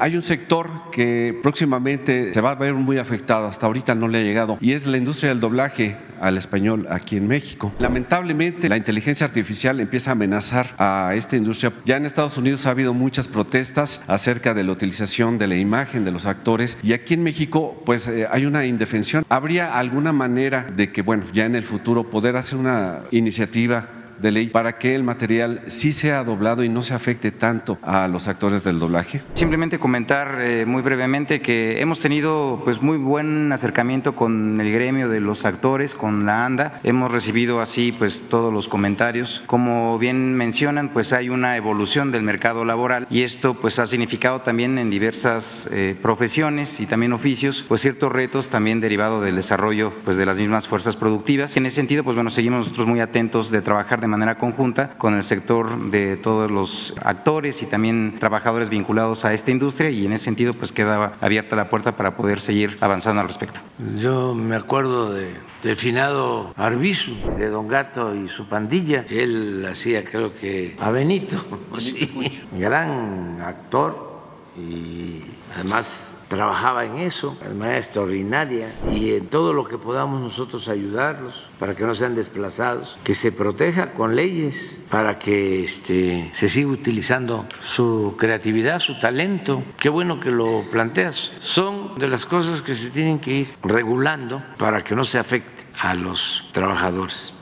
Hay un sector que próximamente se va a ver muy afectado, hasta ahorita no le ha llegado, y es la industria del doblaje al español aquí en México. Lamentablemente, la inteligencia artificial empieza a amenazar a esta industria. Ya en Estados Unidos ha habido muchas protestas acerca de la utilización de la imagen de los actores y aquí en México pues eh, hay una indefensión. ¿Habría alguna manera de que, bueno, ya en el futuro poder hacer una iniciativa de ley para que el material sí sea doblado y no se afecte tanto a los actores del doblaje? Simplemente comentar eh, muy brevemente que hemos tenido pues muy buen acercamiento con el gremio de los actores, con la ANDA. Hemos recibido así pues todos los comentarios. Como bien mencionan, pues hay una evolución del mercado laboral y esto pues ha significado también en diversas eh, profesiones y también oficios pues ciertos retos también derivados del desarrollo pues de las mismas fuerzas productivas. En ese sentido pues bueno, seguimos nosotros muy atentos de trabajar de manera conjunta con el sector de todos los actores y también trabajadores vinculados a esta industria y en ese sentido pues queda abierta la puerta para poder seguir avanzando al respecto. Yo me acuerdo de, del finado Arbizu, de Don Gato y su pandilla. Él hacía creo que a Benito, sí, gran actor y además trabajaba en eso de manera extraordinaria y en todo lo que podamos nosotros ayudarlos para que no sean desplazados, que se proteja con leyes para que este, se siga utilizando su creatividad, su talento. Qué bueno que lo planteas. Son de las cosas que se tienen que ir regulando para que no se afecte a los trabajadores.